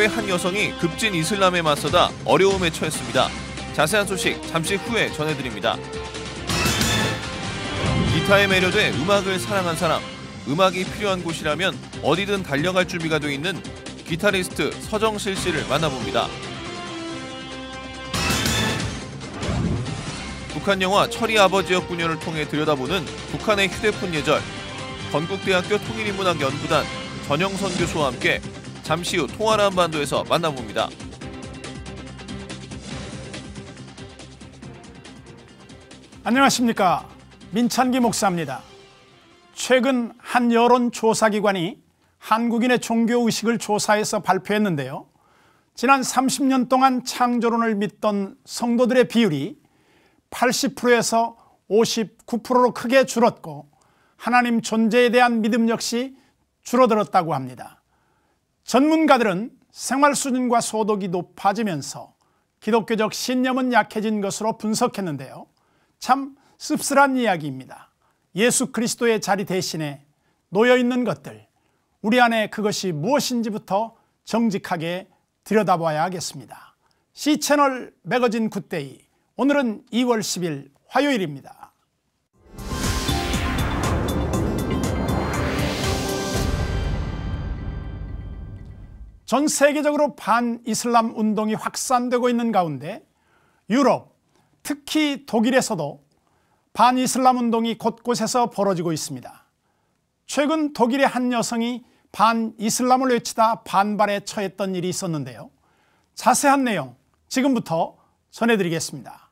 독일교의 한 여성이 급진 이슬람에 맞서다 어려움에 처했습니다. 자세한 소식 잠시 후에 전해드립니다. 기타에 매료돼 음악을 사랑한 사람, 음악이 필요한 곳이라면 어디든 달려갈 준비가 돼 있는 기타리스트 서정실 씨를 만나봅니다. 북한 영화 철이 아버지였군요를 통해 들여다보는 북한의 휴대폰 예절, 건국대학교 통일인문학연구단 전영선 교수와 함께 잠시 후 통화를 한반도에서 만나봅니다. 안녕하십니까 민찬기 목사입니다. 최근 한 여론조사기관이 한국인의 종교의식을 조사해서 발표했는데요. 지난 30년 동안 창조론을 믿던 성도들의 비율이 80%에서 59%로 크게 줄었고 하나님 존재에 대한 믿음 역시 줄어들었다고 합니다. 전문가들은 생활 수준과 소득이 높아지면서 기독교적 신념은 약해진 것으로 분석했는데요. 참 씁쓸한 이야기입니다. 예수 그리스도의 자리 대신에 놓여 있는 것들, 우리 안에 그것이 무엇인지부터 정직하게 들여다봐야 하겠습니다. C채널 매거진 굿데이, 오늘은 2월 10일 화요일입니다. 전 세계적으로 반이슬람 운동이 확산되고 있는 가운데 유럽, 특히 독일에서도 반이슬람 운동이 곳곳에서 벌어지고 있습니다. 최근 독일의 한 여성이 반이슬람을 외치다 반발에 처했던 일이 있었는데요. 자세한 내용 지금부터 전해드리겠습니다.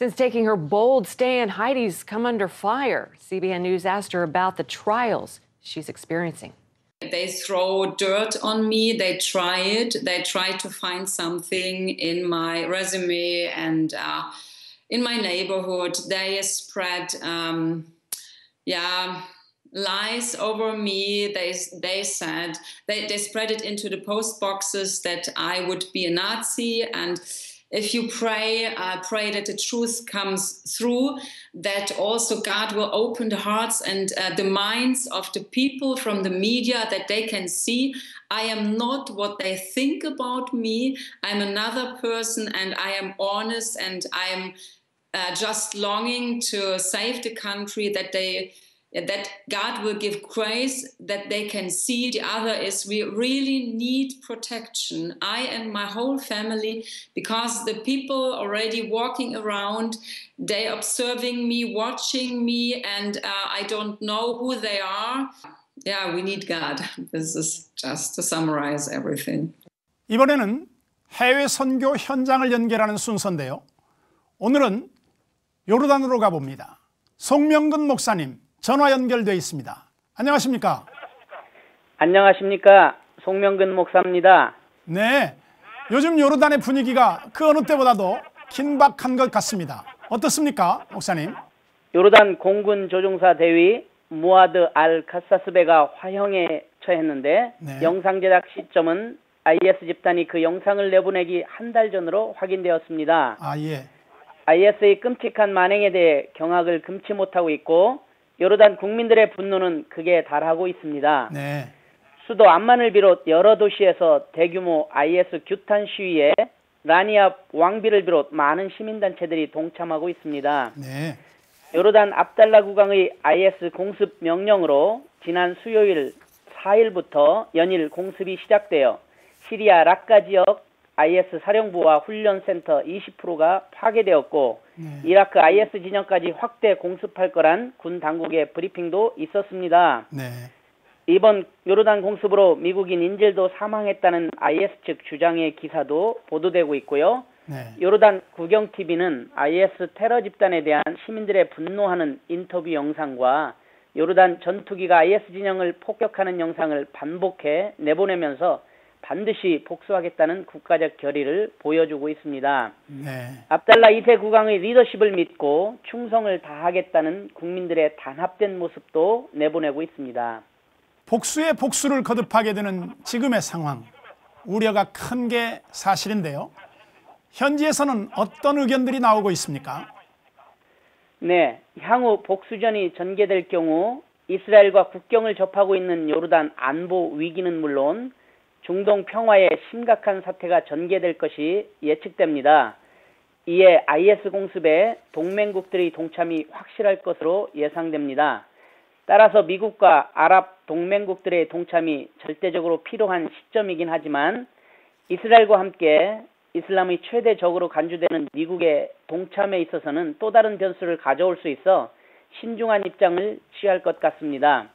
Since taking her bold stand, Heidi's come under fire. CBN News asked her about the trials she's experiencing. They throw dirt on me. They try it. They try to find something in my resume and uh, in my neighborhood. They spread, um, yeah, lies over me. They they said they they spread it into the post boxes that I would be a Nazi and if you pray, uh, pray that the truth comes through, that also God will open the hearts and uh, the minds of the people from the media that they can see I am not what they think about me. I'm another person and I am honest and I'm uh, just longing to save the country that they that God will give grace that they can see. The other is we really need protection. I and my whole family, because the people already walking around, they observing me, watching me, and uh, I don't know who they are. Yeah, we need God. This is just to summarize everything. 이번에는 해외 선교 현장을 연결하는 순서인데요. 오늘은 요르단으로 가봅니다. 송명근 목사님 전화 연결돼 있습니다. 안녕하십니까? 안녕하십니까 송명근 목사입니다. 네. 요즘 요르단의 분위기가 그 어느 때보다도 긴박한 것 같습니다. 어떻습니까, 목사님? 요르단 공군 조종사 대위 무아드 알 카사스베가 화형에 처했는데 네. 영상 제작 시점은 IS 집단이 그 영상을 내보내기 한 달 전으로 확인되었습니다. 아, 예. IS의 끔찍한 만행에 대해 경악을 금치 못하고 있고 요르단 국민들의 분노는 극에 달하고 있습니다. 네. 수도 암만을 비롯 여러 도시에서 대규모 IS 규탄 시위에 라니아 왕비를 비롯 많은 시민단체들이 동참하고 있습니다. 네. 요르단 압달라 국왕의 IS 공습 명령으로 지난 수요일 4일부터 연일 공습이 시작되어 시리아 락카 지역 IS 사령부와 훈련센터 20%가 파괴되었고 이라크 IS 진영까지 확대 공습할 거란 군 당국의 브리핑도 있었습니다. 네. 이번 요르단 공습으로 미국인 인질도 사망했다는 IS 측 주장의 기사도 보도되고 있고요. 네. 요르단 국영 TV는 IS 테러 집단에 대한 시민들의 분노하는 인터뷰 영상과 요르단 전투기가 IS 진영을 폭격하는 영상을 반복해 내보내면서 반드시 복수하겠다는 국가적 결의를 보여주고 있습니다. 네. 압달라 2세 국왕의 리더십을 믿고 충성을 다하겠다는 국민들의 단합된 모습도 내보내고 있습니다. 복수에 복수를 거듭하게 되는 지금의 상황. 우려가 큰 게 사실인데요. 현지에서는 어떤 의견들이 나오고 있습니까? 네, 향후 복수전이 전개될 경우 이스라엘과 국경을 접하고 있는 요르단 안보 위기는 물론 중동 평화에 심각한 사태가 전개될 것이 예측됩니다. 이에 IS 공습에 동맹국들의 동참이 확실할 것으로 예상됩니다. 따라서 미국과 아랍 동맹국들의 동참이 절대적으로 필요한 시점이긴 하지만 이스라엘과 함께 이슬람의 최대 적으로 간주되는 미국의 동참에 있어서는 또 다른 변수를 가져올 수 있어 신중한 입장을 취할 것 같습니다.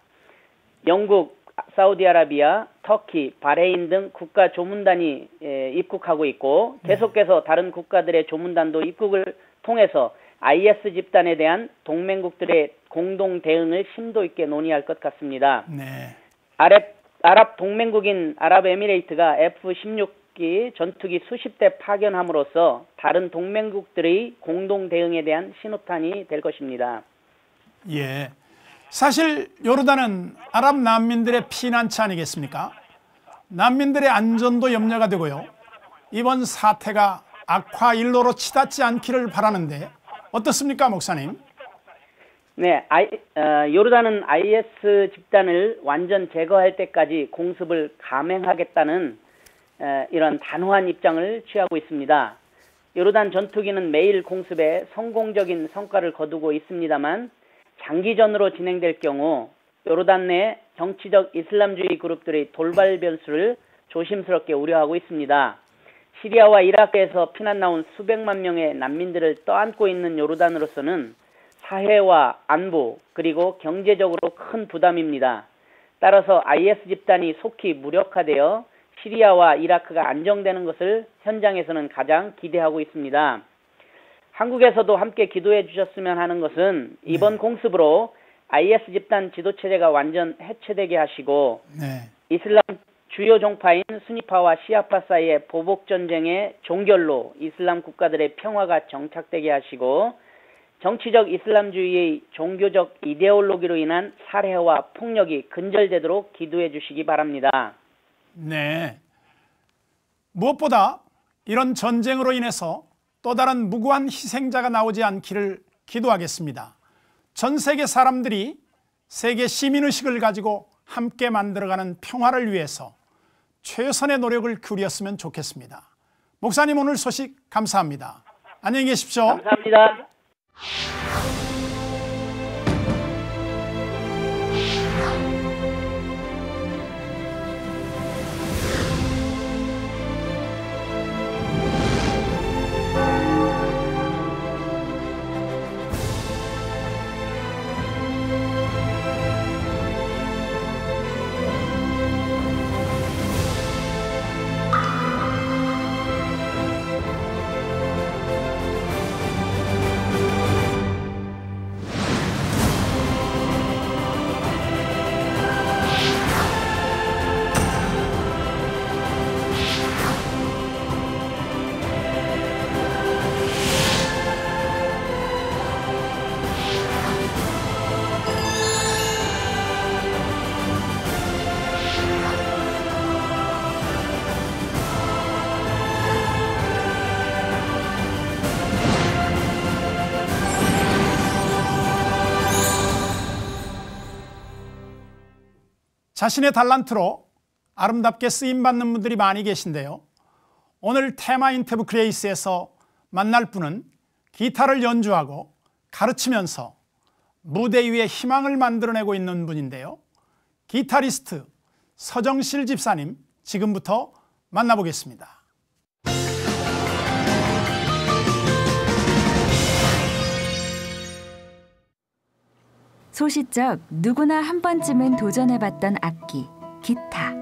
영국, 사우디아라비아, 터키, 바레인 등 국가 조문단이 입국하고 있고 계속해서 다른 국가들의 조문단도 입국을 통해서 IS 집단에 대한 동맹국들의 공동 대응을 심도 있게 논의할 것 같습니다. 네. 아랍, 아랍 동맹국인 아랍에미레이트가 F-16기 전투기 수십 대 파견함으로써 다른 동맹국들의 공동 대응에 대한 신호탄이 될 것입니다. 예. 사실 요르단은 아랍 난민들의 피난처 아니겠습니까? 난민들의 안전도 염려가 되고요. 이번 사태가 악화 일로로 치닫지 않기를 바라는데 어떻습니까, 목사님? 네, 아이, 어, 요르단은 IS 집단을 완전 제거할 때까지 공습을 감행하겠다는 어, 이런 단호한 입장을 취하고 있습니다. 요르단 전투기는 매일 공습에 성공적인 성과를 거두고 있습니다만 장기전으로 진행될 경우 요르단 내 정치적 이슬람주의 그룹들의 돌발 변수를 조심스럽게 우려하고 있습니다. 시리아와 이라크에서 피난 나온 수백만 명의 난민들을 떠안고 있는 요르단으로서는 사회와 안보 그리고 경제적으로 큰 부담입니다. 따라서 IS 집단이 속히 무력화되어 시리아와 이라크가 안정되는 것을 현장에서는 가장 기대하고 있습니다. 한국에서도 함께 기도해 주셨으면 하는 것은 이번 네. 공습으로 IS 집단 지도 체제가 완전 해체되게 하시고 네. 이슬람 주요 종파인 수니파와 시아파 사이의 보복 전쟁의 종결로 이슬람 국가들의 평화가 정착되게 하시고 정치적 이슬람주의의 종교적 이데올로기로 인한 살해와 폭력이 근절되도록 기도해 주시기 바랍니다. 네. 무엇보다 이런 전쟁으로 인해서 또 다른 무고한 희생자가 나오지 않기를 기도하겠습니다. 전 세계 사람들이 세계 시민의식을 가지고 함께 만들어가는 평화를 위해서 최선의 노력을 기울였으면 좋겠습니다. 목사님 오늘 소식 감사합니다. 안녕히 계십시오. 감사합니다. 자신의 달란트로 아름답게 쓰임받는 분들이 많이 계신데요. 오늘 테마 인터뷰 그레이스에서 만날 분은 기타를 연주하고 가르치면서 무대 위에 희망을 만들어내고 있는 분인데요. 기타리스트 서정실 집사님 지금부터 만나보겠습니다. 소시적 누구나 한 번쯤은 도전해봤던 악기, 기타.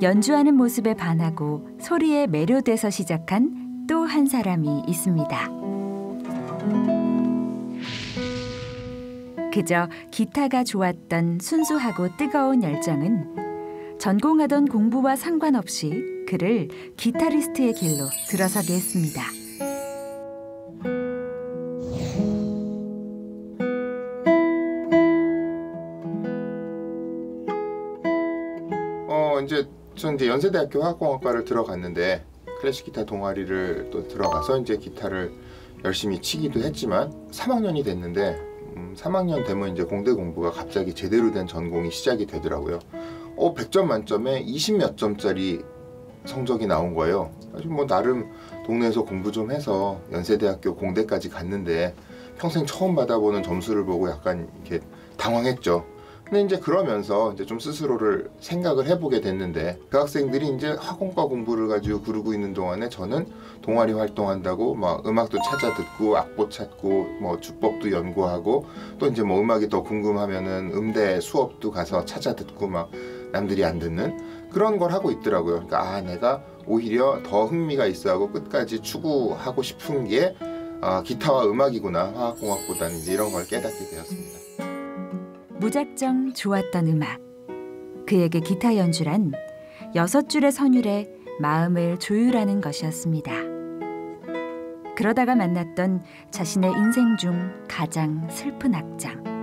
연주하는 모습에 반하고 소리에 매료돼서 시작한 또 한 사람이 있습니다. 그저 기타가 좋았던 순수하고 뜨거운 열정은 전공하던 공부와 상관없이 그를 기타리스트의 길로 들어서게 했습니다. 전 이제 연세대학교 화학공학과를 들어갔는데 클래식 기타 동아리를 또 들어가서 이제 기타를 열심히 치기도 했지만 3학년이 됐는데 음, 3학년 되면 이제 공대 공부가 갑자기 제대로 된 전공이 시작이 되더라고요. 어 100점 만점에 20몇 점짜리 성적이 나온 거예요. 아주 뭐 나름 동네에서 공부 좀 해서 연세대학교 공대까지 갔는데 평생 처음 받아보는 점수를 보고 약간 이렇게 당황했죠. 근데 이제 그러면서 이제 좀 스스로를 생각을 해보게 됐는데 그 학생들이 이제 학원과 공부를 가지고 그러고 있는 동안에 저는 동아리 활동한다고 막 음악도 찾아 듣고 악보 찾고 뭐 주법도 연구하고 또 이제 뭐 음악이 더 궁금하면은 음대 수업도 가서 찾아 듣고 막 남들이 안 듣는 그런 걸 하고 있더라고요. 그러니까 아 내가 오히려 더 흥미가 있어하고 끝까지 추구하고 싶은 게 아, 기타와 음악이구나 화학공학보다는 이런 걸 깨닫게 되었습니다. 무작정 좋았던 음악. 그에게 기타 연주란 여섯 줄의 선율에 마음을 조율하는 것이었습니다. 그러다가 만났던 자신의 인생 중 가장 슬픈 악장.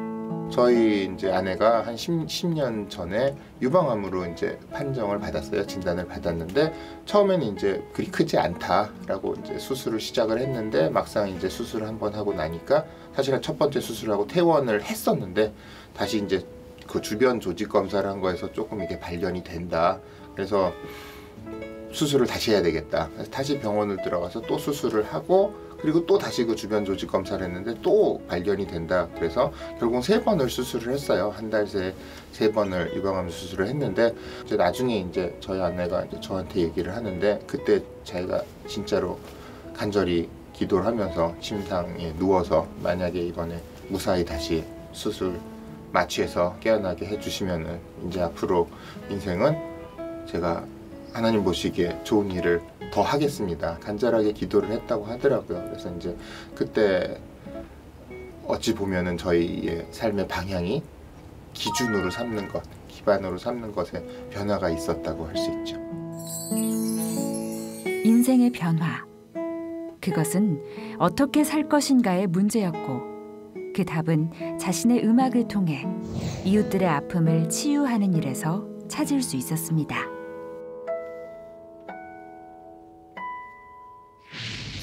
저희 이제 아내가 한 10, 10 년 전에 유방암으로 이제 판정을 받았어요. 진단을 받았는데 처음에는 이제 그리 크지 않다라고 이제 수술을 시작을 했는데 막상 이제 수술을 한 번 하고 나니까 사실은 첫 번째 수술하고 퇴원을 했었는데 다시 이제 그 주변 조직 검사를 한 거에서 조금 이게 발견이 된다. 그래서 수술을 다시 해야 되겠다. 그래서 다시 병원을 들어가서 또 수술을 하고 그리고 또 다시 그 주변 조직 검사를 했는데 또 발견이 된다. 그래서 결국 세 번을 수술을 했어요. 한 달 새 세 번을 유방암 수술을 했는데 이제 나중에 이제 저희 아내가 이제 저한테 얘기를 하는데 그때 자기가 진짜로 간절히 기도를 하면서 침상에 누워서 만약에 이번에 무사히 다시 수술 마취해서 깨어나게 해주시면은 이제 앞으로 인생은 제가 하나님 보시기에 좋은 일을 더 하겠습니다. 간절하게 기도를 했다고 하더라고요. 그래서 이제 그때 어찌 보면은 저희의 삶의 방향이 기준으로 삼는 것, 기반으로 삼는 것에 변화가 있었다고 할 수 있죠. 인생의 변화. 그것은 어떻게 살 것인가의 문제였고 그 답은 자신의 음악을 통해 이웃들의 아픔을 치유하는 일에서 찾을 수 있었습니다.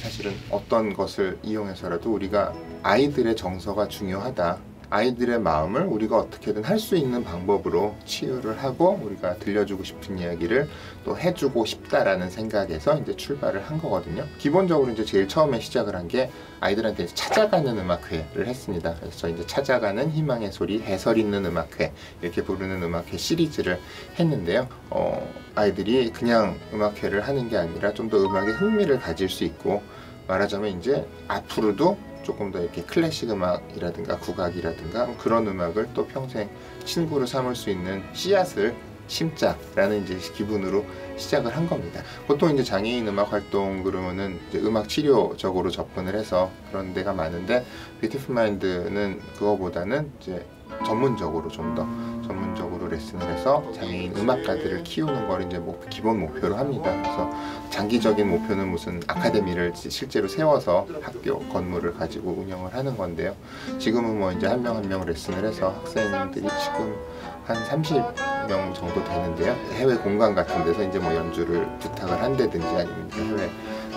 사실은 어떤 것을 이용해서라도 우리가 아이들의 정서가 중요하다. 아이들의 마음을 우리가 어떻게든 할 수 있는 방법으로 치유를 하고 우리가 들려주고 싶은 이야기를 또 해주고 싶다라는 생각에서 이제 출발을 한 거거든요. 기본적으로 이제 제일 처음에 시작을 한 게 아이들한테 찾아가는 음악회를 했습니다. 그래서 이제 찾아가는 희망의 소리, 해설 있는 음악회 이렇게 부르는 음악회 시리즈를 했는데요. 어, 아이들이 그냥 음악회를 하는 게 아니라 좀 더 음악에 흥미를 가질 수 있고 말하자면 이제 앞으로도 조금 더 이렇게 클래식 음악이라든가 국악이라든가 그런 음악을 또 평생 친구로 삼을 수 있는 씨앗을 심자라는 이제 기분으로 시작을 한 겁니다. 보통 이제 장애인 음악 활동 그러면은 음악 치료적으로 접근을 해서 그런 데가 많은데 뷰티풀 마인드는 그거보다는 이제 전문적으로 좀 더 전문적으로 레슨을 해서 장애인 음악가들을 키우는 걸 이제 목, 기본 목표로 합니다. 그래서 장기적인 목표는 무슨 아카데미를 실제로 세워서 학교 건물을 가지고 운영을 하는 건데요. 지금은 뭐 이제 한 명 한 명 레슨을 해서 학생들이 지금 한 30명 정도 되는데요. 해외 공간 같은 데서 이제 뭐 연주를 부탁을 한다든지 아니면 해외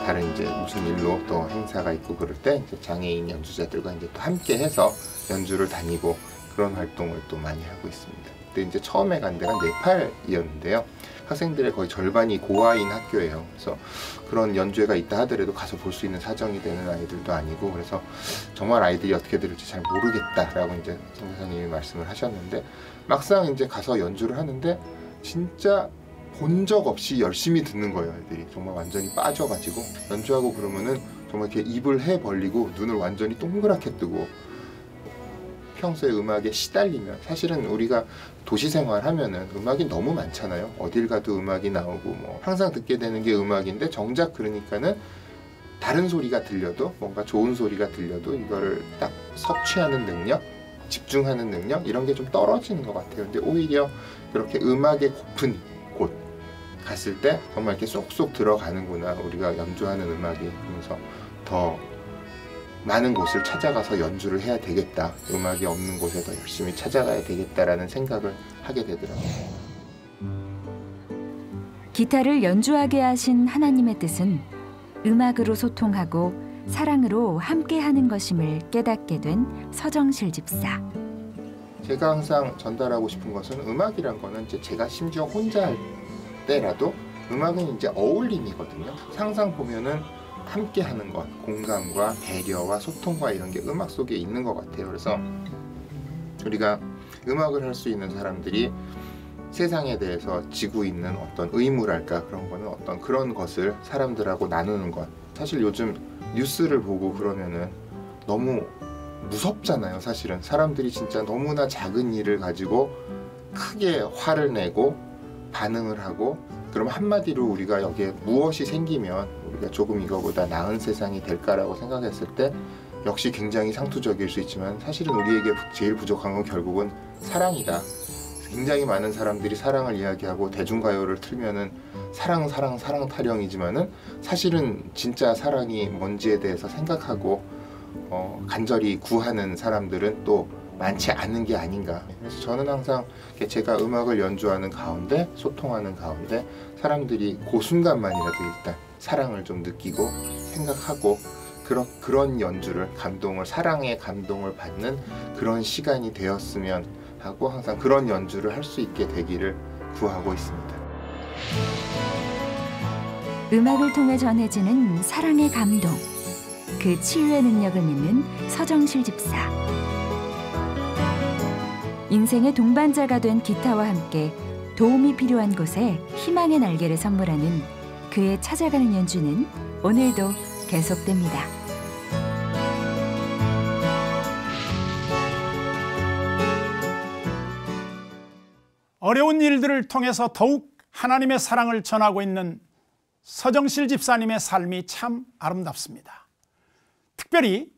다른 이제 무슨 일로 또 행사가 있고 그럴 때 이제 장애인 연주자들과 이제 또 함께 해서 연주를 다니고 그런 활동을 또 많이 하고 있습니다. 근데 이제 처음에 간 데가 네팔이었는데요. 학생들의 거의 절반이 고아인 학교예요. 그래서 그런 연주회가 있다 하더라도 가서 볼 수 있는 사정이 되는 아이들도 아니고 그래서 정말 아이들이 어떻게 들을지 잘 모르겠다라고 이제 선생님이 말씀을 하셨는데 막상 이제 가서 연주를 하는데 진짜 본 적 없이 열심히 듣는 거예요, 애들이. 정말 완전히 빠져가지고 연주하고 그러면은 정말 이렇게 입을 해 벌리고 눈을 완전히 동그랗게 뜨고 평소에 음악에 시달리면 사실은 우리가 도시 생활하면은 음악이 너무 많잖아요. 어딜 가도 음악이 나오고 뭐 항상 듣게 되는 게 음악인데 정작 그러니까는 다른 소리가 들려도 뭔가 좋은 소리가 들려도 이거를 딱 섭취하는 능력, 집중하는 능력 이런 게 좀 떨어지는 것 같아요. 근데 오히려 그렇게 음악에 고픈 곳 갔을 때 정말 이렇게 쏙쏙 들어가는구나 우리가 연주하는 음악이 그러면서 더 많은 곳을 찾아가서 연주를 해야 되겠다. 음악이 없는 곳에 더 열심히 찾아가야 되겠다라는 생각을 하게 되더라고요. 기타를 연주하게 하신 하나님의 뜻은 음악으로 소통하고 사랑으로 함께하는 것임을 깨닫게 된 서정실 집사. 제가 항상 전달하고 싶은 것은 음악이란 거는 이제 제가 심지어 혼자 할 때라도 음악은 이제 어울림이거든요. 상상 보면은 함께 하는 것, 공감과 배려와 소통과 이런 게 음악 속에 있는 것 같아요. 그래서 우리가 음악을 할 수 있는 사람들이 세상에 대해서 지고 있는 어떤 의무랄까 그런 거는 어떤 그런 것을 사람들하고 나누는 것. 사실 요즘 뉴스를 보고 그러면은 너무 무섭잖아요. 사실은 사람들이 진짜 너무나 작은 일을 가지고 크게 화를 내고 반응을 하고 그럼 한마디로 우리가 여기에 무엇이 생기면 우리가 조금 이거보다 나은 세상이 될까라고 생각했을 때 역시 굉장히 상투적일 수 있지만 사실은 우리에게 제일 부족한 건 결국은 사랑이다. 굉장히 많은 사람들이 사랑을 이야기하고 대중가요를 틀면은 사랑 사랑 사랑 타령이지만은 사실은 진짜 사랑이 뭔지에 대해서 생각하고 어, 간절히 구하는 사람들은 또 많지 않은 게 아닌가. 그래서 저는 항상 제가 음악을 연주하는 가운데 소통하는 가운데 사람들이 그 순간만이라도 일단 사랑을 좀 느끼고 생각하고 그런 그런 연주를 감동을 사랑의 감동을 받는 그런 시간이 되었으면 하고 항상 그런 연주를 할 수 있게 되기를 구하고 있습니다. 음악을 통해 전해지는 사랑의 감동. 그 치유의 능력을 믿는 서정실 집사. 인생의 동반자가 된 기타와 함께 도움이 필요한 곳에 희망의 날개를 선물하는 그의 찾아가는 연주는 오늘도 계속됩니다. 어려운 일들을 통해서 더욱 하나님의 사랑을 전하고 있는 서정실 집사님의 삶이 참 아름답습니다. 특별히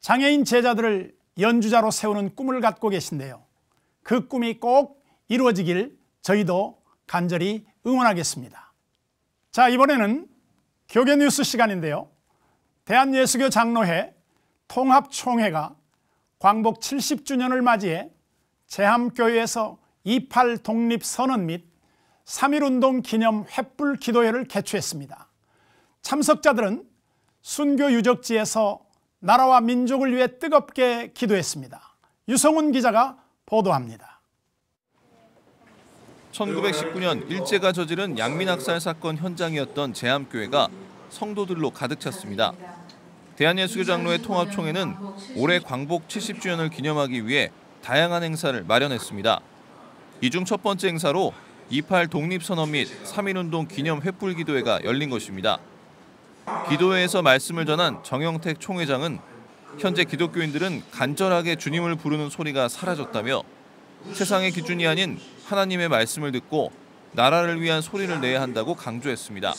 장애인 제자들을 연주자로 세우는 꿈을 갖고 계신데요. 그 꿈이 꼭 이루어지길 저희도 간절히 응원하겠습니다. 자, 이번에는 교계 뉴스 시간인데요. 대한예수교 장로회 통합총회가 광복 70주년을 맞이해 제함교회에서 28 독립 선언 및 3.1운동 기념 횃불 기도회를 개최했습니다. 참석자들은 순교 유적지에서 나라와 민족을 위해 뜨겁게 기도했습니다. 유성훈 기자가 보도합니다. 1919년 일제가 저지른 양민학살 사건 현장이었던 제암교회가 성도들로 가득 찼습니다. 대한예수교 장로회 통합총회는 올해 광복 70주년을 기념하기 위해 다양한 행사를 마련했습니다. 이 중 첫 번째 행사로 28 독립선언 및 3.1운동 기념 횃불 기도회가 열린 것입니다. 기도회에서 말씀을 전한 정영택 총회장은 현재 기독교인들은 간절하게 주님을 부르는 소리가 사라졌다며 세상의 기준이 아닌 하나님의 말씀을 듣고 나라를 위한 소리를 내야 한다고 강조했습니다.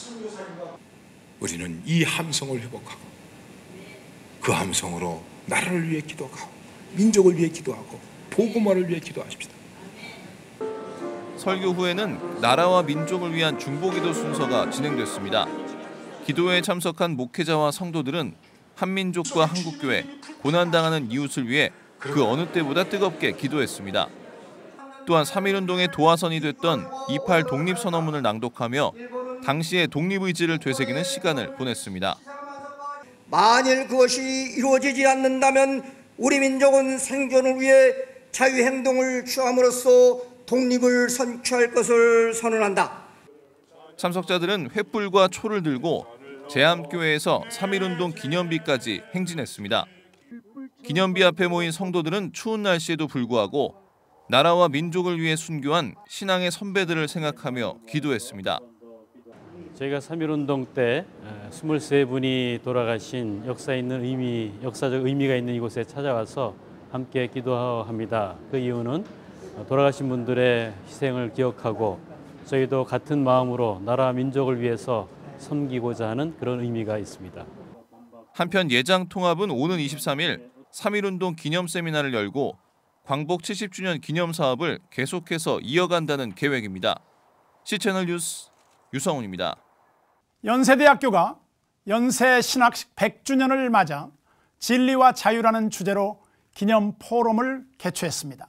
우리는 이 함성을 회복하고 그 함성으로 나라를 위해 기도하고 민족을 위해 기도하고 복음화를 위해 기도하십시다. 설교 후에는 나라와 민족을 위한 중보기도 순서가 진행됐습니다. 기도회에 참석한 목회자와 성도들은 한민족과 한국교회, 고난당하는 이웃을 위해 그 어느 때보다 뜨겁게 기도했습니다. 또한 3.1운동의 도화선이 됐던 28 독립선언문을 낭독하며 당시의 독립의지를 되새기는 시간을 보냈습니다. 만일 그것이 이루어지지 않는다면 우리 민족은 생존을 위해 자유행동을 취함으로써 독립을 선취할 것을 선언한다. 참석자들은 횃불과 초를 들고 제암교회에서 3.1운동 기념비까지 행진했습니다. 기념비 앞에 모인 성도들은 추운 날씨에도 불구하고 나라와 민족을 위해 순교한 신앙의 선배들을 생각하며 기도했습니다. 저희가 3.1운동 때 23분이 돌아가신 역사 있는 의미, 역사적 의미가 있는 이곳에 찾아와서 함께 기도합니다. 그 이유는 돌아가신 분들의 희생을 기억하고 저희도 같은 마음으로 나라 민족을 위해서 섬기고자 하는 그런 의미가 있습니다. 한편 예장 통합은 오는 23일 3.1운동 기념 세미나를 열고 광복 70주년 기념 사업을 계속해서 이어간다는 계획입니다. C채널 뉴스 유성훈입니다. 연세대학교가 연세 신학식 100주년을 맞아 진리와 자유라는 주제로 기념 포럼을 개최했습니다.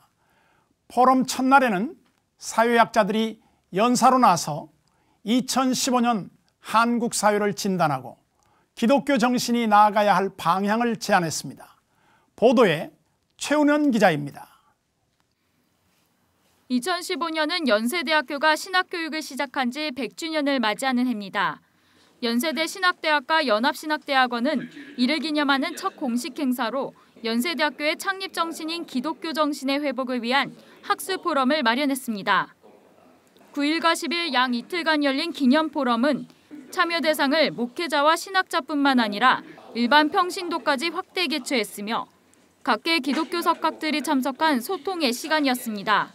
포럼 첫날에는 사회학자들이 연사로 나서 2015년 한국 사회를 진단하고 기독교 정신이 나아가야 할 방향을 제안했습니다. 보도에 최운현 기자입니다. 2015년은 연세대학교가 신학교육을 시작한 지 100주년을 맞이하는 해입니다. 연세대 신학대학과 연합신학대학원은 이를 기념하는 첫 공식 행사로 연세대학교의 창립 정신인 기독교 정신의 회복을 위한 학술 포럼을 마련했습니다. 9일과 10일 양 이틀간 열린 기념 포럼은 참여 대상을 목회자와 신학자뿐만 아니라 일반 평신도까지 확대 개최했으며 각계 기독교 석학들이 참석한 소통의 시간이었습니다.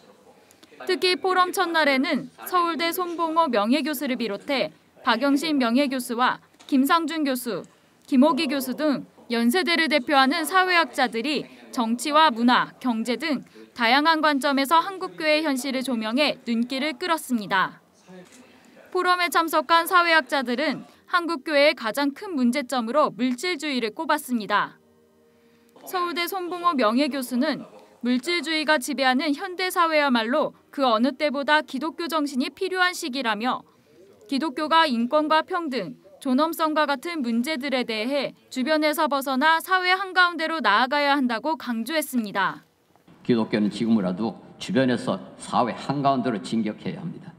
특히 포럼 첫날에는 서울대 손봉호 명예교수를 비롯해 박영신 명예교수와 김상준 교수, 김호기 교수 등 연세대를 대표하는 사회학자들이 정치와 문화, 경제 등 다양한 관점에서 한국교회 현실을 조명해 눈길을 끌었습니다. 포럼에 참석한 사회학자들은 한국교회의 가장 큰 문제점으로 물질주의를 꼽았습니다. 서울대 손봉호 명예교수는 물질주의가 지배하는 현대사회야말로 그 어느 때보다 기독교 정신이 필요한 시기라며 기독교가 인권과 평등, 존엄성과 같은 문제들에 대해 주변에서 벗어나 사회 한가운데로 나아가야 한다고 강조했습니다. 기독교는 지금이라도 주변에서 사회 한가운데로 진격해야 합니다.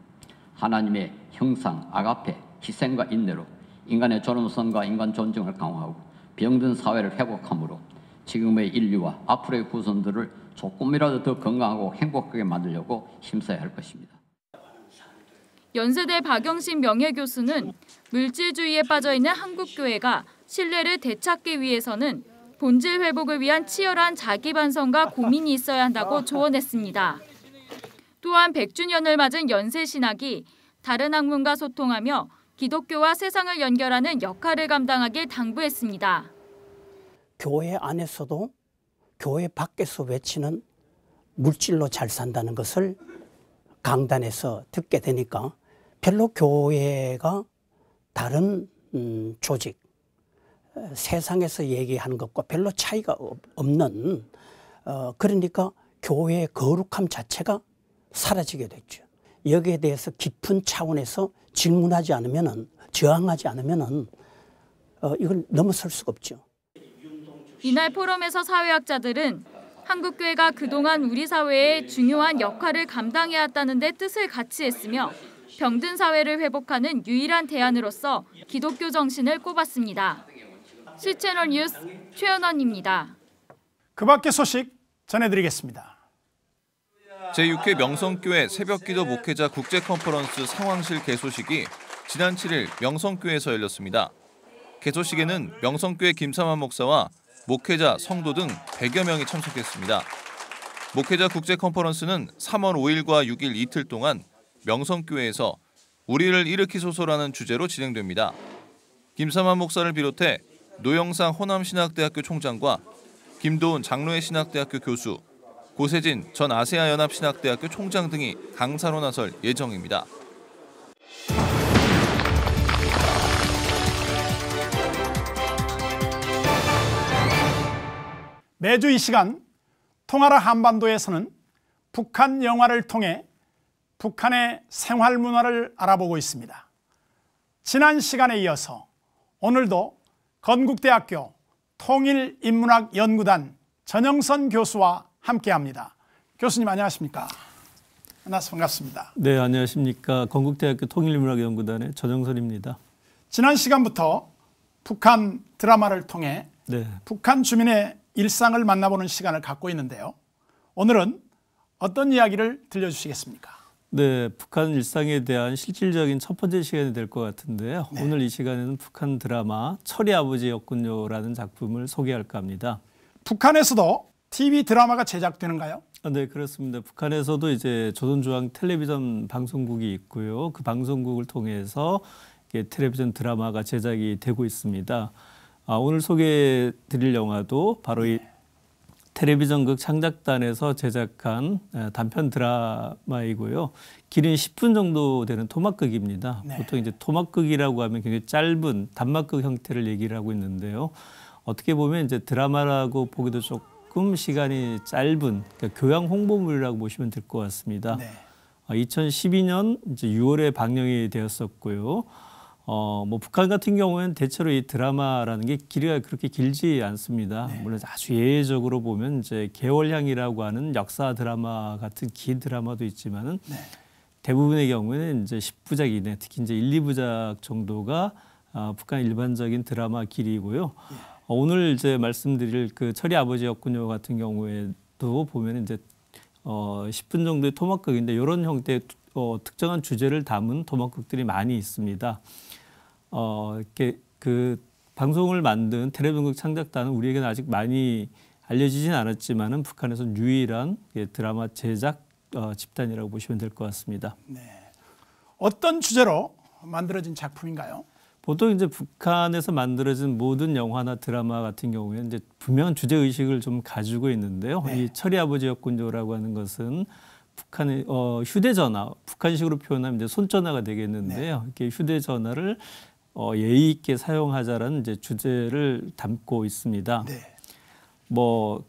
하나님의 형상, 아가페, 희생과 인내로 인간의 존엄성과 인간 존중을 강화하고 병든 사회를 회복함으로 지금의 인류와 앞으로의 후손들을 조금이라도 더 건강하고 행복하게 만들려고 힘써야 할 것입니다. 연세대 박영신 명예교수는 물질주의에 빠져있는 한국교회가 신뢰를 되찾기 위해서는 본질 회복을 위한 치열한 자기 반성과 고민이 있어야 한다고 조언했습니다. 또한 100주년을 맞은 연세 신학이 다른 학문과 소통하며 기독교와 세상을 연결하는 역할을 감당하길 당부했습니다. 교회 안에서도 교회 밖에서 외치는 물질로 잘 산다는 것을 강단에서 듣게 되니까 별로 교회가 다른 음, 조직, 세상에서 얘기하는 것과 별로 차이가 없는 어, 그러니까 교회의 거룩함 자체가 사라지게 됐죠. 여기에 대해서 깊은 차원에서 질문하지 않으면은 저항하지 않으면은 어, 이걸 넘어설 수가 없죠. 이날 포럼에서 사회학자들은 한국교회가 그동안 우리 사회에 중요한 역할을 감당해야 한다는 데 뜻을 같이 했으며 병든 사회를 회복하는 유일한 대안으로서 기독교 정신을 꼽았습니다. 실채널 뉴스 최연원입니다. 그 밖의 소식 전해드리겠습니다. 제6회 명성교회 새벽기도 목회자 국제 컨퍼런스 상황실 개소식이 지난 7일 명성교회에서 열렸습니다. 개소식에는 명성교회 김삼환 목사와 목회자, 성도 등 100여 명이 참석했습니다. 목회자 국제 컨퍼런스는 3월 5일과 6일 이틀 동안 명성교회에서 우리를 일으키소서라는 주제로 진행됩니다. 김삼환 목사를 비롯해 노영상 호남신학대학교 총장과 김도훈 장로회 신학대학교 교수, 고세진 전 아세아 연합신학대학교 총장 등이 강사로 나설 예정입니다. 매주 이 시간 통하라 한반도에서는 북한 영화를 통해 북한의 생활 문화를 알아보고 있습니다. 지난 시간에 이어서 오늘도 건국대학교 통일인문학연구단 전영선 교수와 함께합니다. 교수님 안녕하십니까? 만나서 반갑습니다. 네, 안녕하십니까? 건국대학교 통일인문학연구단의 전영선입니다. 지난 시간부터 북한 드라마를 통해 네. 북한 주민의 일상을 만나보는 시간을 갖고 있는데요. 오늘은 어떤 이야기를 들려주시겠습니까? 네, 북한 일상에 대한 실질적인 첫 번째 시간이 될 것 같은데요. 네. 오늘 이 시간에는 북한 드라마 철이 아버지였군요라는 작품을 소개할까 합니다. 북한에서도 TV 드라마가 제작되는가요? 아, 네, 그렇습니다. 북한에서도 이제 조선중앙 텔레비전 방송국이 있고요. 그 방송국을 통해서 텔레비전 드라마가 제작이 되고 있습니다. 아, 오늘 소개해 드릴 영화도 바로 이 텔레비전극 창작단에서 제작한 단편 드라마이고요. 길이는 10분 정도 되는 토막극입니다. 네. 보통 이제 토막극이라고 하면 굉장히 짧은 단막극 형태를 얘기를 하고 있는데요. 어떻게 보면 이제 드라마라고 보기도 조금 시간이 짧은 그러니까 교양 홍보물이라고 보시면 될 것 같습니다. 네. 2012년 이제 6월에 방영이 되었었고요. 어, 뭐 북한 같은 경우에는 대체로 이 드라마라는 게 길이가 그렇게 길지 않습니다. 물론 아주 예외적으로 보면 이제 개월향이라고 하는 역사 드라마 같은 긴 드라마도 있지만은 대부분의 경우에는 이제 10부작 이내, 특히 이제 1, 2부작 정도가 아, 북한 일반적인 드라마 길이고요. 어, 오늘 이제 말씀드릴 그 철이 아버지였군요 같은 경우에도 보면 이제 어, 10분 정도의 토막극인데 이런 형태의 어, 특정한 주제를 담은 토막극들이 많이 있습니다. 어, 이렇게 그 방송을 만든 텔레비전극 창작단은 우리에게는 아직 많이 알려지진 않았지만은 북한에서 유일한 예, 드라마 제작 어, 집단이라고 보시면 될 것 같습니다. 어떤 주제로 만들어진 작품인가요? 보통 이제 북한에서 만들어진 모든 영화나 드라마 같은 경우에는 이제 분명한 주제 의식을 좀 가지고 있는데요. 이 철이 아버지였군요라고 하는 것은 북한의 어, 휴대전화, 북한식으로 표현하면 이제 손전화가 되겠는데요. 이렇게 휴대전화를 어, 예의 있게 사용하자라는 이제 주제를 담고 있습니다. 뭐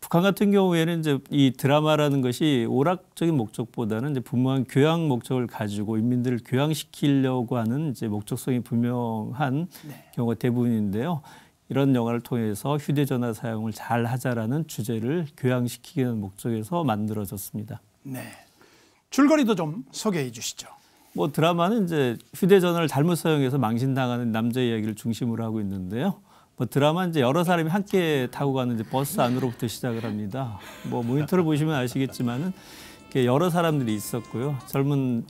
북한 같은 경우에는 이제 이 드라마라는 것이 오락적인 목적보다는 이제 분명한 교양 목적을 가지고 인민들을 교양시키려고 하는 이제 목적성이 분명한 경우가 대부분인데요. 이런 영화를 통해서 휴대전화 사용을 잘 하자라는 주제를 교양시키는 목적에서 만들어졌습니다. 네. 줄거리도 좀 소개해 주시죠. 뭐 드라마는 이제 휴대전화를 잘못 사용해서 망신당하는 남자 이야기를 중심으로 하고 있는데요. 뭐 드라마 이제 여러 사람이 함께 타고 가는 이제 버스 안으로부터 시작을 합니다. 뭐 모니터를 보시면 아시겠지만은 이렇게 여러 사람들이 있었고요. 젊은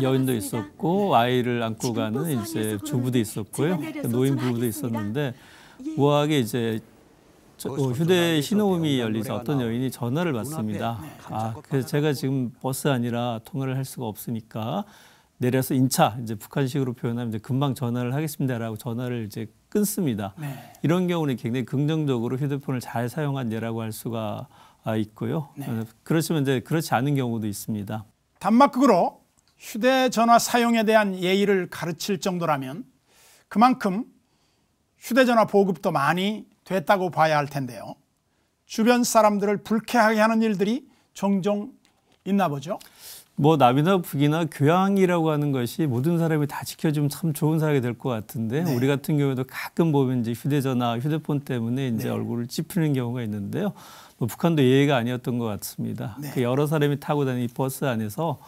여인도 있었고 아이를 안고 가는 이제 주부도 있었고요. 노인 부부도 있었는데 우아하게 이제 저, 어, 휴대 신호음이 열리자 어떤 여인이 전화를 받습니다. 아, 그래서 제가 지금 버스 아니라 통화를 할 수가 없으니까 내려서 인차 이제 북한식으로 표현하면 이제 금방 전화를 하겠습니다라고 전화를 이제 끊습니다. 이런 경우는 굉장히 긍정적으로 휴대폰을 잘 사용한 예라고 할 수가 아, 있고요. 어, 그렇지만 이제 그렇지 않은 경우도 있습니다. 단막극으로 휴대전화 사용에 대한 예의를 가르칠 정도라면 그만큼 휴대전화 보급도 많이 됐다고 봐야 할 텐데요. 주변 사람들을 불쾌하게 하는 일들이 종종 있나 보죠. 뭐 남이나 북이나 교양이라고 하는 것이 모든 사람이 다 지켜주면 참 좋은 사회가 될 것 같은데 우리 같은 경우에도 가끔 보면 이제 휴대전화, 휴대폰 때문에 이제 얼굴을 찌푸리는 경우가 있는데요. 뭐 북한도 예외가 아니었던 것 같습니다. 그 여러 사람이 타고 다니는 이 버스 안에서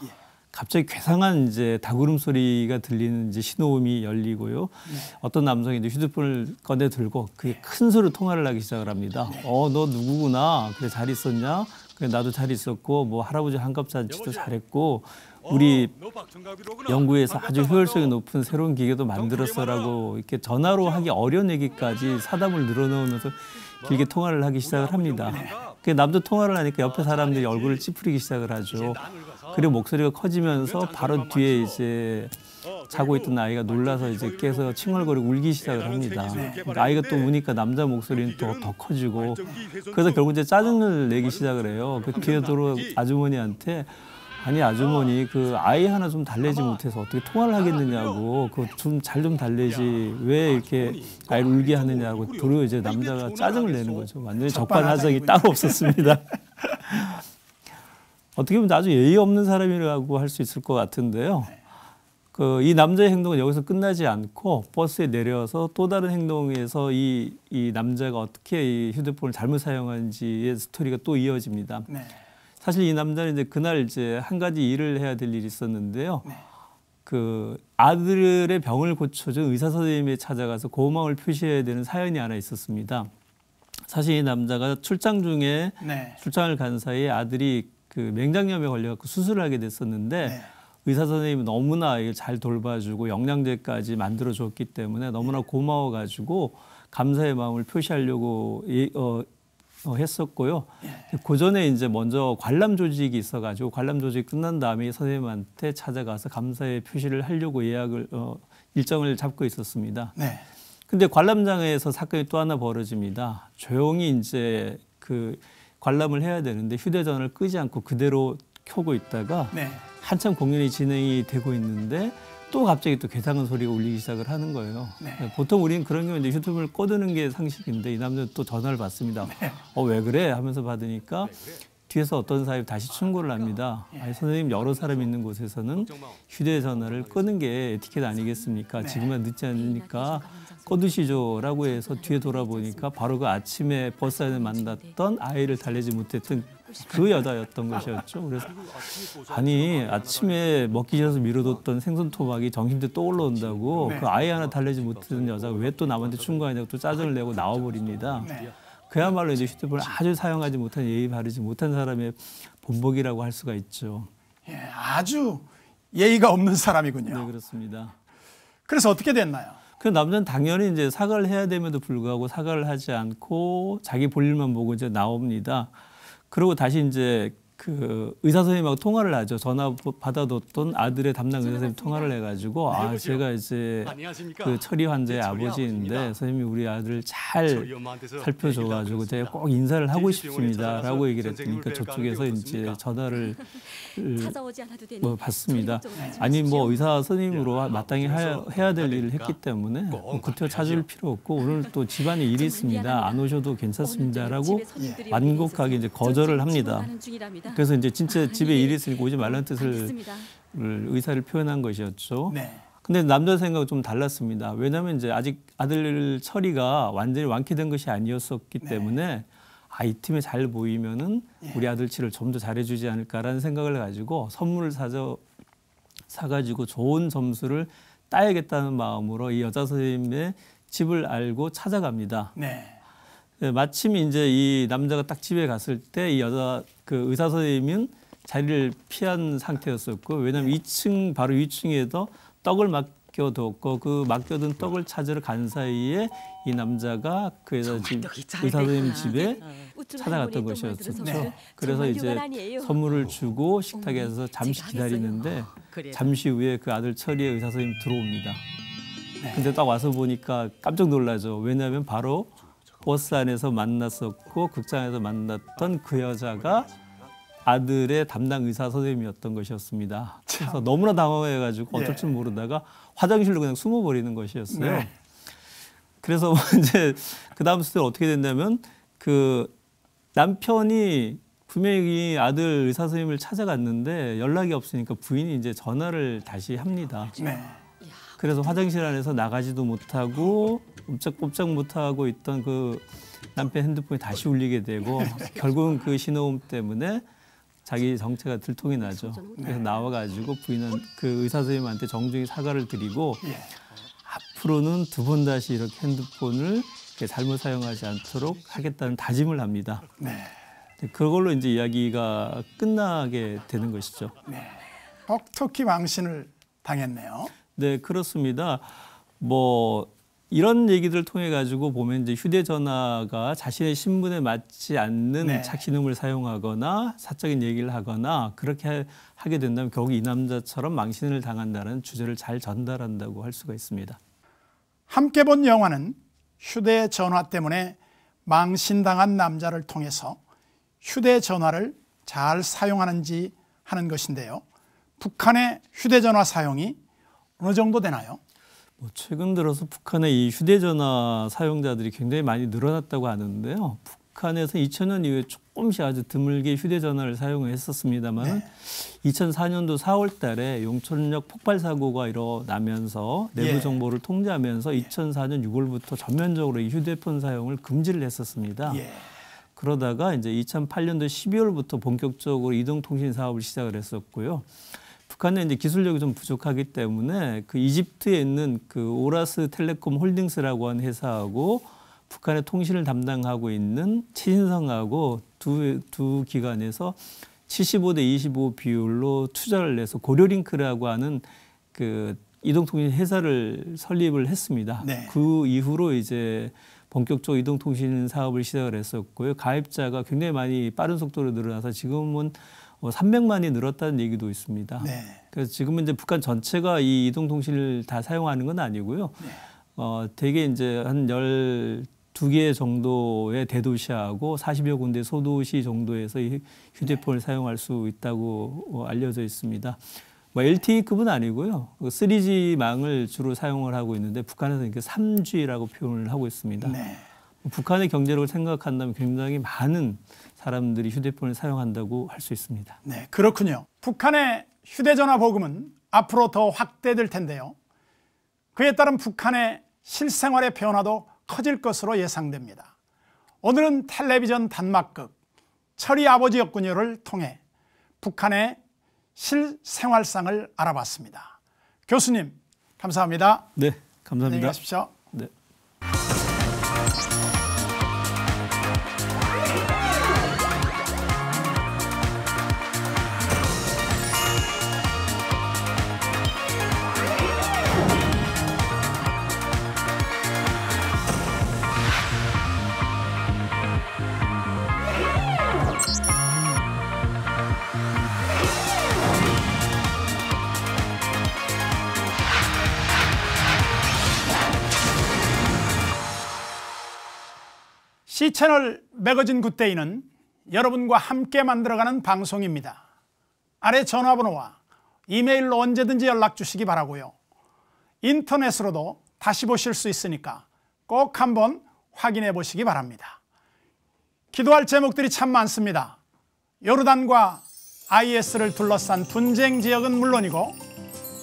갑자기 괴상한 이제 다구름 소리가 들리는 이제 신호음이 열리고요. 어떤 남성이 이제 휴대폰을 꺼내 들고 그게 큰 소리로 통화를 하기 시작을 합니다. 어, 너 누구구나. 그래 잘 있었냐? 그래 나도 잘 있었고 뭐 할아버지 한갑잔치도 잘했고 우리 연구에서 아주 효율성이 높은 새로운 기계도 만들었어라고 이렇게 전화로 하기 어려운 얘기까지 사담을 늘어놓으면서 길게 통화를 하기 시작을 합니다. 그 남도 통화를 하니까 옆에 사람들이 얼굴을 찌푸리기 시작을 하죠. 그리고 목소리가 커지면서 바로 뒤에 이제 자고 있던 아이가 놀라서 이제 깨서 칭얼거리고 울기 시작을 합니다. 그러니까 아이가 또 우니까 남자 목소리는 또 더 커지고 그래서 결국 이제 짜증을 내기 시작을 해요. 그 뒤에 도로 아주머니한테 아니 아주머니 그 아이 하나 좀 달래지 못해서 어떻게 통화를 하겠느냐고 그 좀 잘좀 달래지 왜 이렇게 아이를 울게 하느냐고 도로 이제 남자가 짜증을 내는 거죠. 완전히 적반하장이 따로 없었습니다. 어떻게 보면 아주 예의 없는 사람이라고 할 수 있을 것 같은데요. 그 이 남자의 행동은 여기서 끝나지 않고 버스에 내려서 또 다른 행동에서 이, 이 남자가 어떻게 이 휴대폰을 잘못 사용하는지의 스토리가 또 이어집니다. 사실 이 남자는 이제 그날 이제 한 가지 일을 해야 될 일이 있었는데요. 그 아들의 병을 고쳐준 의사 선생님에 찾아가서 고마움을 표시해야 되는 사연이 하나 있었습니다. 사실 이 남자가 출장 중에 네. 출장을 간 사이에 아들이 그 맹장염에 걸려갖고 수술을 하게 됐었는데 의사 선생님이 너무나 잘 돌봐주고 영양제까지 만들어 줬기 때문에 너무나 고마워가지고 감사의 마음을 표시하려고 예, 어, 어, 했었고요. 그 전에 이제 먼저 관람 조직이 있어가지고 관람 조직이 끝난 다음에 이 선생님한테 찾아가서 감사의 표시를 하려고 예약을 어, 일정을 잡고 있었습니다. 네. 근데 관람장에서 사건이 또 하나 벌어집니다. 조용히 이제 그 관람을 해야 되는데 휴대전화를 끄지 않고 그대로 켜고 있다가 네. 한참 공연이 진행이 되고 있는데 또 갑자기 또 괴상한 소리가 울리기 시작을 하는 거예요. 네. 보통 우리는 그런 경우에 이제 휴대폰을 꺼두는 게 상식인데 이 남자는 또 전화를 받습니다. 어, 왜 그래? 하면서 받으니까 뒤에서 어떤 사람이 다시 충고를 합니다. 아니, 선생님 여러 사람 있는 곳에서는 휴대전화를 끄는 게 에티켓 아니겠습니까? 지금은 늦지 않으니까 꺼두시죠라고 해서 뒤에 돌아보니까 바로 그 아침에 버스 안에 만났던 아이를 달래지 못했던 그 여자였던 것이었죠. 그래서 아니 아침에 먹기 싫어서 미뤄뒀던 생선 토막이 점심 때 또 올라온다고 네. 그 아이 하나 달래지 못했던 여자가 왜 또 남한테 충고하냐고 또 짜증을 내고 나와버립니다. 네. 그야말로 이제 휴대폰을 아주 사용하지 못한 예의 바르지 못한 사람의 본보기라고 할 수가 있죠. 예, 아주 예의가 없는 사람이군요. 네 그렇습니다. 그래서 어떻게 됐나요? 그 남자는 당연히 이제 사과를 해야 됨에도 불구하고 사과를 하지 않고 자기 볼일만 보고 이제 나옵니다. 그리고 다시 이제 그 의사 선생님하고 통화를 하죠. 전화 받아뒀던 아들의 담당 의사 선생님 통화를 해가지고 아 제가 이제 그 처리 환자의 아버지인데 선생님이 우리 아들을 잘 살펴줘가지고 제가 꼭 인사를 하고 싶습니다라고 얘기를 했으니까 저쪽에서 이제 전화를 뭐 받습니다. 아니 뭐. 의사 선생님으로 마땅히 해야, 해야 될 일을 했기 때문에 뭐 그때 찾을 필요 없고 오늘 또 집안에 일이 있습니다. 안 오셔도 괜찮습니다라고 완곡하게 이제 거절을 합니다. 그래서 이제 진짜 집에 일이 있으니까 오지 말라는 뜻을 의사를 표현한 것이었죠. 네. 근데 남자 생각은 좀 달랐습니다. 왜냐하면 이제 아직 아들 처리가 완전히 완쾌된 것이 아니었었기 때문에 아, 이 팀에 잘 보이면은 우리 아들 치를 좀 더 잘해주지 않을까라는 생각을 가지고 선물을 사서 사가지고 좋은 점수를 따야겠다는 마음으로 이 여자 선생님의 집을 알고 찾아갑니다. 네. 네, 마침 이제 이 남자가 딱 집에 갔을 때 이 여자 그 의사 선생님은 자리를 피한 상태였었고 왜냐하면 2층 바로 위층에도 떡을 맡겨뒀고 그 맡겨둔 떡을 찾으러 간 사이에 이 남자가 그 여자 집 의사 선생님 집에 찾아갔던 것이었었죠. 네. 그래서 이제. 선물을 주고 식탁에서 잠시 기다리는데 잠시 후에 그 아들 처리의 의사 선생님 들어옵니다. 근데 딱 와서 보니까 깜짝 놀라죠. 왜냐하면 바로 버스 안에서 만났었고 극장에서 만났던 그 여자가 아들의 담당 의사 선생님이었던 것이었습니다. 그래서 너무나 당황해가지고 어쩔 예. 줄 모르다가 화장실로 그냥 숨어버리는 것이었어요. 네. 그래서 이제 그 다음 스토리 어떻게 됐냐면 그 남편이 분명히 아들 의사 선생님을 찾아갔는데 연락이 없으니까 부인이 이제 전화를 다시 합니다. 네. 그래서 화장실 안에서 나가지도 못하고 꼼짝꼼짝 못하고 있던 그 남편 핸드폰이 다시 울리게 되고 결국은 그 신호음 때문에 자기 정체가 들통이 나죠. 그래서 나와가지고 부인은 그 의사 선생님한테 정중히 사과를 드리고 앞으로는 두 번 다시 이렇게 핸드폰을 이렇게 잘못 사용하지 않도록 하겠다는 다짐을 합니다. 네. 그걸로 이제 이야기가 끝나게 되는 것이죠. 혹독히 망신을 당했네요. 네, 그렇습니다. 뭐 이런 얘기들을 통해 가지고 보면 이제 휴대전화가 자신의 신분에 맞지 않는 네. 착신음을 사용하거나 사적인 얘기를 하거나 그렇게 하게 된다면 결국 이 남자처럼 망신을 당한다는 주제를 잘 전달한다고 할 수가 있습니다. 함께 본 영화는 휴대전화 때문에 망신당한 남자를 통해서 휴대전화를 잘 사용하는지 하는 것인데요. 북한의 휴대전화 사용이 어느 정도 되나요? 뭐 최근 들어서 북한의 이 휴대전화 사용자들이 굉장히 많이 늘어났다고 하는데요. 북한에서 2000년 이후에 조금씩 아주 드물게 휴대전화를 사용했었습니다만 2004년도 4월 달에 용천역 폭발 사고가 일어나면서 내부 예. 정보를 통제하면서 2004년 6월부터 전면적으로 이 휴대폰 사용을 금지를 했었습니다. 예. 그러다가 이제 2008년도 12월부터 본격적으로 이동통신 사업을 시작을 했었고요. 북한은 이제 기술력이 좀 부족하기 때문에 그 이집트에 있는 그 오라스 텔레콤 홀딩스라고 하는 회사하고 북한의 통신을 담당하고 있는 최신성하고 두, 두 기관에서 75대 25 비율로 투자를 내서 고려링크라고 하는 그 이동통신 회사를 설립을 했습니다. 네. 그 이후로 이제 본격적으로 이동통신 사업을 시작을 했었고요. 가입자가 굉장히 많이 빠른 속도로 늘어나서 지금은 어, 300만이 늘었다는 얘기도 있습니다. 네. 그래서 지금은 이제 북한 전체가 이 이동 통신을 다 사용하는 건 아니고요. 어, 대개 이제 한 12개 정도의 대도시하고 40여 군데 소도시 정도에서 이 휴대폰을 사용할 수 있다고 어, 알려져 있습니다. 뭐 LTE급은 아니고요. 그 3G망을 주로 사용을 하고 있는데 북한에서는 이게 3G라고 표현을 하고 있습니다. 네. 북한의 경제력을 생각한다면 굉장히 많은 사람들이 휴대폰을 사용한다고 할 수 있습니다. 네, 그렇군요. 북한의 휴대전화 보급은 앞으로 더 확대될 텐데요. 그에 따른 북한의 실생활의 변화도 커질 것으로 예상됩니다. 오늘은 텔레비전 단막극 철이 아버지였군요를 통해 북한의 실생활상을 알아봤습니다. 교수님 감사합니다. 네, 감사합니다. 안녕히 가십시오. C채널 매거진 굿데이는 여러분과 함께 만들어가는 방송입니다. 아래 전화번호와 이메일로 언제든지 연락 주시기 바라고요. 인터넷으로도 다시 보실 수 있으니까 꼭 한번 확인해 보시기 바랍니다. 기도할 제목들이 참 많습니다. 요르단과 IS를 둘러싼 분쟁 지역은 물론이고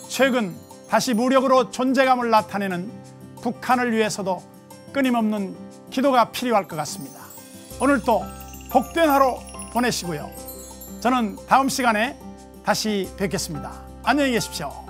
최근 다시 무력으로 존재감을 나타내는 북한을 위해서도 끊임없는 기도가 필요할 것 같습니다. 오늘도 복된 하루 보내시고요. 저는 다음 시간에 다시 뵙겠습니다. 안녕히 계십시오.